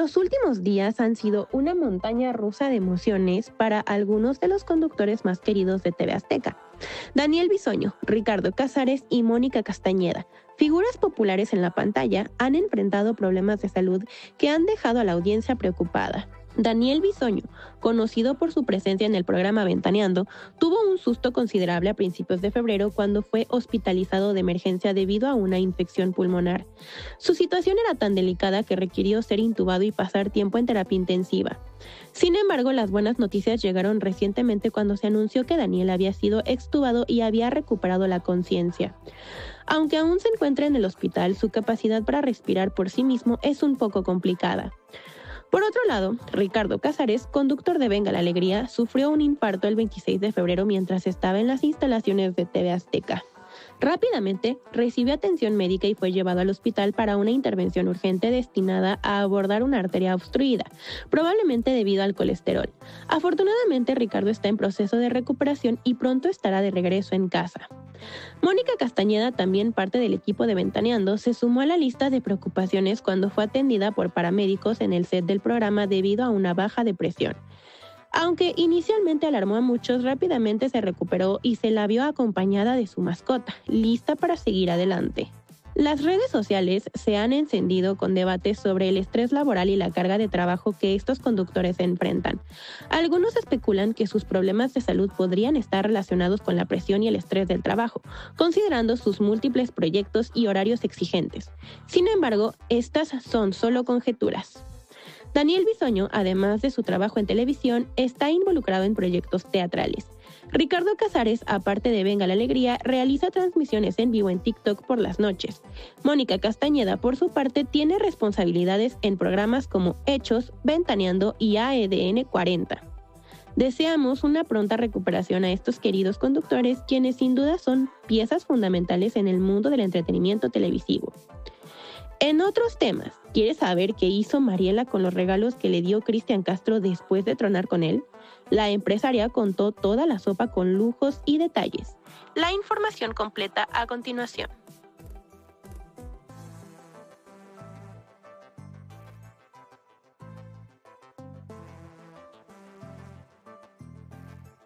Los últimos días han sido una montaña rusa de emociones para algunos de los conductores más queridos de TV Azteca. Daniel Bisoño, Ricardo Casares y Mónica Castañeda, figuras populares en la pantalla, han enfrentado problemas de salud que han dejado a la audiencia preocupada. Daniel Bisoño, conocido por su presencia en el programa Ventaneando, tuvo un susto considerable a principios de febrero cuando fue hospitalizado de emergencia debido a una infección pulmonar. Su situación era tan delicada que requirió ser intubado y pasar tiempo en terapia intensiva. Sin embargo, las buenas noticias llegaron recientemente cuando se anunció que Daniel había sido extubado y había recuperado la conciencia. Aunque aún se encuentra en el hospital, su capacidad para respirar por sí mismo es un poco complicada. Por otro lado, Ricardo Casares, conductor de Venga la Alegría, sufrió un infarto el 26 de febrero mientras estaba en las instalaciones de TV Azteca. Rápidamente recibió atención médica y fue llevado al hospital para una intervención urgente destinada a abordar una arteria obstruida, probablemente debido al colesterol. Afortunadamente, Ricardo está en proceso de recuperación y pronto estará de regreso en casa. Mónica Castañeda, también parte del equipo de Ventaneando, se sumó a la lista de preocupaciones cuando fue atendida por paramédicos en el set del programa debido a una baja depresión. Aunque inicialmente alarmó a muchos, rápidamente se recuperó y se la vio acompañada de su mascota, lista para seguir adelante. Las redes sociales se han encendido con debates sobre el estrés laboral y la carga de trabajo que estos conductores enfrentan. Algunos especulan que sus problemas de salud podrían estar relacionados con la presión y el estrés del trabajo, considerando sus múltiples proyectos y horarios exigentes. Sin embargo, estas son solo conjeturas. Daniel Bisoño, además de su trabajo en televisión, está involucrado en proyectos teatrales. Ricardo Casares, aparte de Venga la Alegría, realiza transmisiones en vivo en TikTok por las noches. Mónica Castañeda, por su parte, tiene responsabilidades en programas como Hechos, Ventaneando y AEDN 40. Deseamos una pronta recuperación a estos queridos conductores, quienes sin duda son piezas fundamentales en el mundo del entretenimiento televisivo. En otros temas, ¿quieres saber qué hizo Mariela con los regalos que le dio Cristian Castro después de tronar con él? La empresaria contó toda la sopa con lujos y detalles. La información completa a continuación.